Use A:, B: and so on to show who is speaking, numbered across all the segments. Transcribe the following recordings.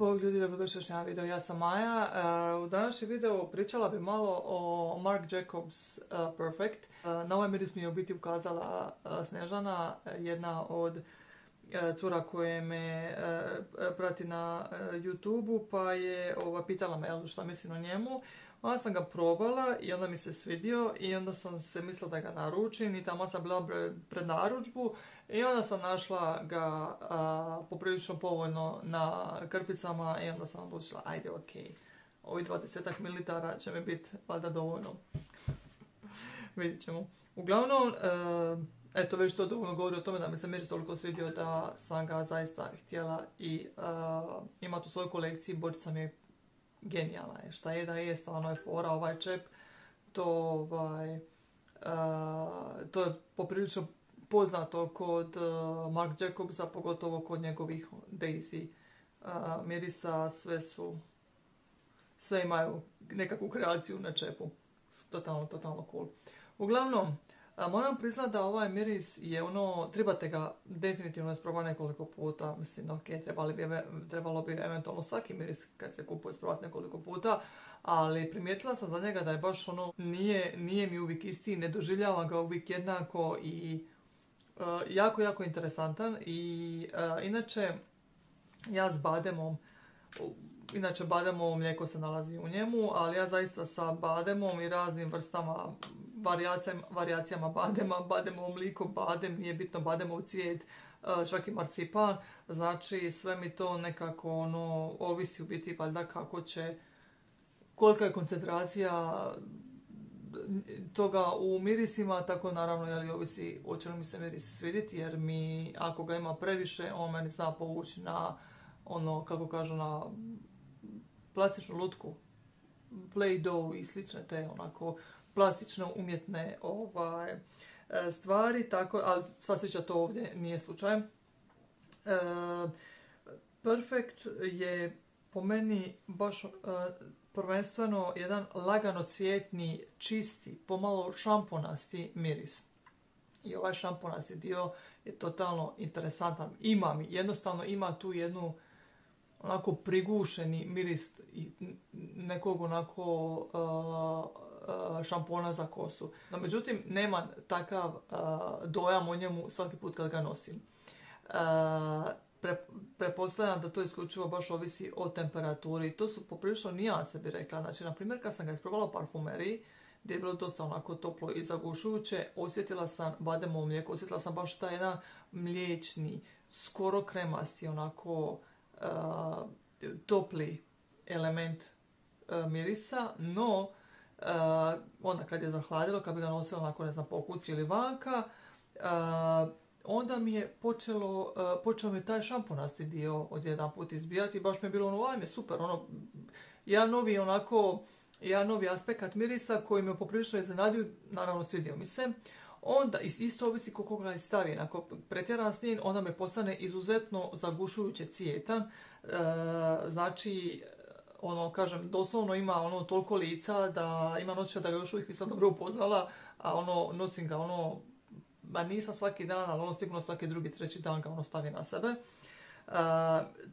A: Bog ljudi, dobrodošli još jedan video. Ja sam Maja. Uh, u današnjem videu pričala bi malo o Marc Jacobs uh, Perfect. Uh, na ovaj miris mi je u biti ukazala Snežana, jedna od cura koje me prati na YouTube-u, pa je ova, pitala me šta mislim o njemu. Onda sam ga probala i onda mi se svidio i onda sam se mislila da ga naručim i tamo sam bila pred naručbu i onda sam našla ga poprilično povoljno na krpicama i onda sam odlučila ajde ok, ovih 20 ml će mi biti valjda dovoljno. Vidjet ćemo. Uglavnom, e, eto već to dovoljno govori o tome da mi se miris toliko svidio da sam ga zaista htjela i uh, ima u svojoj kolekciji, bočica mi je genijalna je. Šta je da je, stvarno je fora ovaj čep. To, ovaj, to je poprilično poznato kod uh, Mark Jacobsa, pogotovo kod njegovih Daisy mirisa. Sve su, sve imaju nekakvu kreaciju na čepu. Totalno, totalno cool. Uglavnom, moram priznati da ovaj miris je ono, trebate ga definitivno isprobati nekoliko puta. Mislim, ok, trebali bi, trebalo bi eventualno svaki miris kad se kupuje isprobati nekoliko puta, ali primijetila sam za njega da je baš ono, nije, nije mi uvijek isti, ne doživljava ga uvijek jednako i uh, jako, jako interesantan. I uh, inače, ja s bademom, inače bademovo mlijeko se nalazi u njemu, ali ja zaista sa bademom i raznim vrstama varijacijama, varijacijama badema, bademovo mliko, badem, nije bitno bademov cvijet, e, čak i marcipan, znači sve mi to nekako ono, ovisi u biti valjda kako će, kolika je koncentracija toga u mirisima, tako naravno jeli, ovisi hoće li mi se miris svidjeti, jer mi ako ga ima previše, on meni zna povući na ono, kako kažu, na plastičnu lutku, play dough i slične te onako plastično umjetne ovaj, e, stvari, tako, ali sva sliča to ovdje nije slučaj. E, Perfect je po meni baš e, prvenstveno jedan lagano cvjetni, čisti, pomalo šamponasti miris. I ovaj šamponasti dio je totalno interesantan. Ima mi, jednostavno ima tu jednu onako prigušeni miris nekog onako šampona za kosu. No, međutim, nema takav dojam o njemu svaki put kad ga nosim. Pre, prepostavljam da to isključivo baš ovisi o temperaturi. To su poprilično nijanse bi rekla. Znači, na primjer, kad sam ga isprobala u parfumeriji, gdje je bilo dosta onako toplo i zagušujuće, osjetila sam bademovo mlijeko, osjetila sam baš taj jedan mliječni, skoro kremasti, onako topli element mirisa, no onda kad je zahladilo, kad bi ga nosila onako ne znam po kući ili vanka, onda mi je počelo, počeo mi taj šamponasti dio od jedan put izbijati baš mi je bilo ono, ajme super, ono, jedan novi onako, jedan novi aspekt mirisa koji me poprilično iznenadio, naravno svidio mi se. Onda, isto ovisi koliko ga stavi, ako pretjeran s njim, onda me postane izuzetno zagušujuće cvijetan. znači, ono, kažem, doslovno ima ono toliko lica da ima noća da ga još uvijek nisam dobro upoznala, a ono, nosim ga ono, ma nisam svaki dan, ali ono sigurno svaki drugi, treći dan ga ono stavi na sebe. Uh,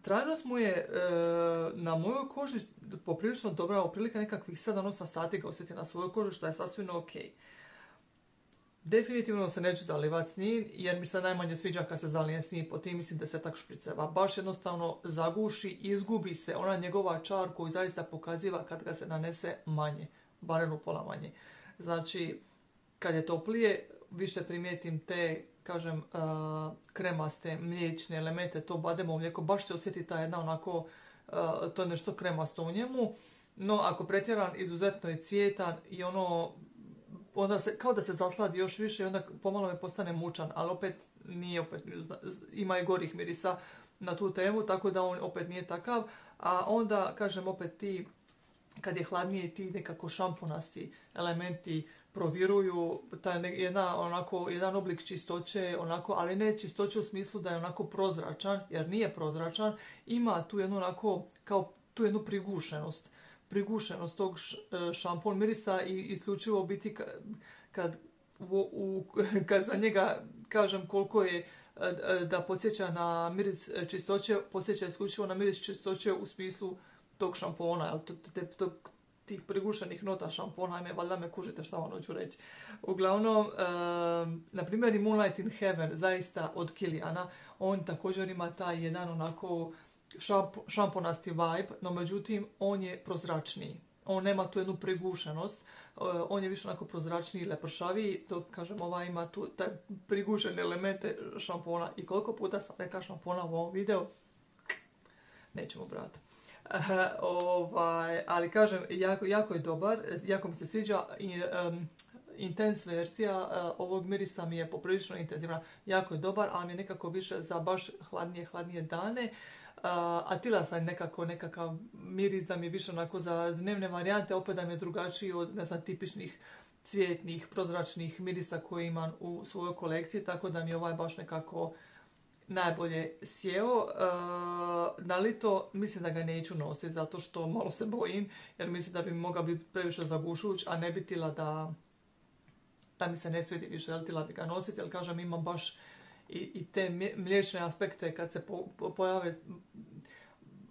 A: trajnost mu je uh, na mojoj koži poprilično dobra, otprilike nekakvih 7-8 sati ga osjeti na svojoj koži, što je sasvim ok. Definitivno se neću zalivati s njim, jer mi se najmanje sviđa kad se zalijem s njim po tim mislim desetak špriceva. Baš jednostavno zaguši, izgubi se ona njegova čar koju zaista pokaziva kad ga se nanese manje, barem u pola manje. Znači, kad je toplije, više primijetim te, kažem, kremaste, mliječne elemente, to bademo mlijeko, baš se osjeti ta jedna onako, to je nešto kremasto u njemu. No, ako pretjeran, izuzetno je cvjetan i ono, onda se, kao da se zasladi još više i onda pomalo me postane mučan, ali opet nije, opet, ima i gorih mirisa na tu temu, tako da on opet nije takav. A onda, kažem, opet ti, kad je hladnije, ti nekako šamponasti elementi proviruju, taj jedna, onako, jedan oblik čistoće, onako, ali ne čistoće u smislu da je onako prozračan, jer nije prozračan, ima tu jednu onako, kao tu jednu prigušenost prigušenost tog e, šampon mirisa i isključivo biti kad, u, kad za njega kažem koliko je da podsjeća na miris čistoće, podsjeća isključivo na miris čistoće u smislu tog šampona, tih prigušenih nota šampona, ajme, valjda me kužite šta vam hoću reći. Uglavnom, na primjer i Moonlight in Heaven, zaista od Kilijana, on također ima taj jedan onako šamponasti vibe, no međutim on je prozračniji. On nema tu jednu prigušenost, on je više onako prozračniji i lepršaviji, dok kažem ova ima tu taj prigušene elemente šampona. I koliko puta sam rekla šampona u ovom videu, nećemo brati. ovaj, ali kažem, jako, jako je dobar, jako mi se sviđa. I, um, Intense verzija uh, ovog mirisa mi je poprilično intenzivna. Jako je dobar, ali mi je nekako više za baš hladnije, hladnije dane. Uh, a tila sam nekako nekakav miris da mi je više onako za dnevne varijante, opet da mi je drugačiji od ne znam, tipičnih cvjetnih, prozračnih mirisa koje imam u svojoj kolekciji, tako da mi je ovaj baš nekako najbolje sjeo. Uh, na lito mislim da ga neću nositi zato što malo se bojim jer mislim da bi mogao biti previše zagušujuć, a ne bi tila da, da mi se ne svidi više, jel tila bi ga nositi, jer kažem imam baš i, i te mliječne aspekte kad se pojave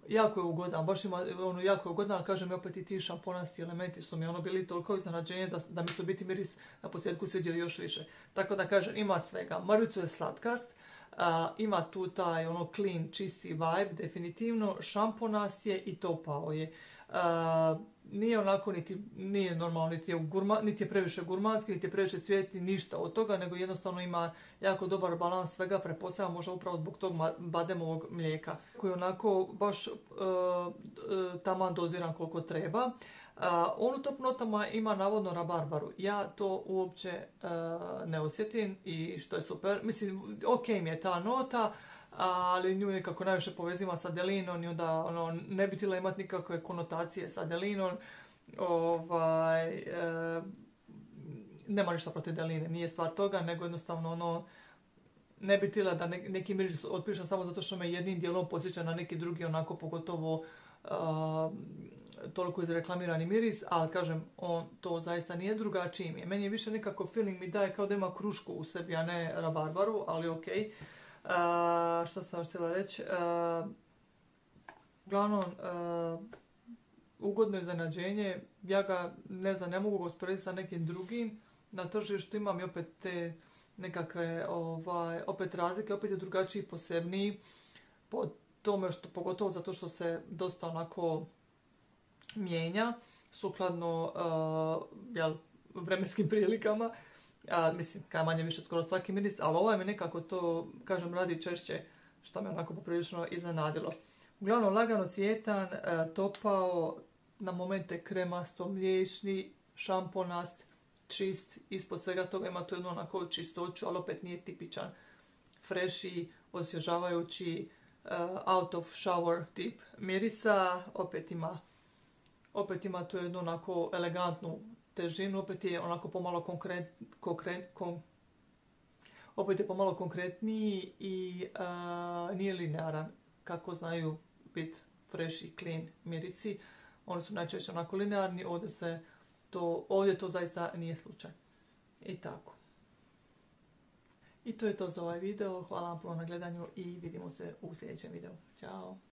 A: jako je ugodan, baš ima, ono, jako je ugodan, ali kažem opet i ti šamponasti elementi su mi ono bili toliko iznenađenje da, da mi su biti miris na posljedku svidio još više. Tako da kažem, ima svega. Maricu je slatkast, ima tu taj ono clean, čisti vibe, definitivno. Šamponast je i topao je. Nije onako niti, nije normalno, niti je, niti je previše gurmanski, niti je previše cvjetni, ništa od toga, nego jednostavno ima jako dobar balans svega, prepostavljam možda upravo zbog tog bademovog mlijeka, koji je onako baš uh, taman doziran koliko treba. On u top notama ima navodno rabarbaru. Ja to uopće e, ne osjetim i što je super. Mislim, ok mi je ta nota, ali nju nekako najviše povezima sa delinom i onda ono, ne bi htjela imati nikakve konotacije sa delinom. Ovaj, e, nema ništa protiv deline, nije stvar toga, nego jednostavno ono, ne bi htjela da neki miris otpišem samo zato što me jednim dijelom posjeća na neki drugi, onako pogotovo toliko izreklamirani miris, ali kažem, on to zaista nije drugačiji mi je. Meni je više nekako feeling mi daje kao da ima krušku u sebi, a ne rabarbaru, ali ok. Uh, šta sam htjela reći? Uh, uglavnom, uh, ugodno iznenađenje. Ja ga, ne znam, ne mogu ga usporediti sa nekim drugim. Na tržištu imam i opet te nekakve, ovaj, opet razlike, opet je drugačiji, posebniji. Po tome što, pogotovo zato što se dosta onako mijenja sukladno jel, vremenskim prilikama. A, mislim, kaj manje više skoro svaki miris, ali ovaj mi nekako to, kažem, radi češće, što me onako poprilično iznenadilo. Uglavnom, lagano cvjetan, uh, topao, na momente kremasto, mliječni, šamponast, čist, ispod svega toga ima tu jednu onako čistoću, ali opet nije tipičan freši, osvježavajući, uh, out of shower tip mirisa, opet ima opet ima tu jednu onako elegantnu težinu, opet je onako pomalo konkret, konkret, opet je pomalo konkretniji i nije linearan kako znaju biti fresh i clean mirisi. Oni su najčešće onako linearni, ovdje, se to, ovdje to zaista nije slučaj. I tako. I to je to za ovaj video. Hvala vam puno na gledanju i vidimo se u sljedećem videu. Ćao!